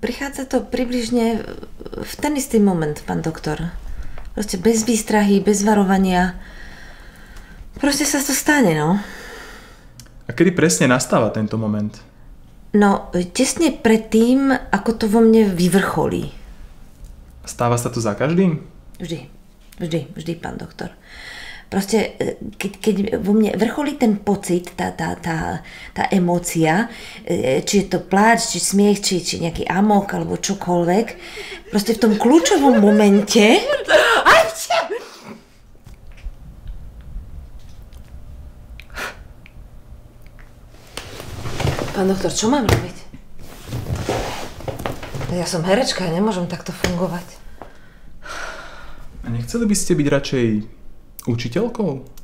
prichádza to približne v ten istý moment, pán doktor. Proste bez výstrahy, bez varovania. Proste sa to stane, no. A kedy presne nastáva tento moment? No, tesne predtým, ako to vo mne vyvrcholí. Stáva sa to za každým? Vždy. Vždy, vždy, pán doktor. Proste, e, keď, keď vo mne vrcholí ten pocit, tá, tá, tá, tá emócia, e, či je to pláč, či smiech, či, či nejaký amok, alebo čokoľvek, proste v tom kľúčovom momente... Pán doktor, čo mám robiť? Ja som herečka, ja nemôžem takto fungovať. A nechceli by ste byť radšej učiteľkou?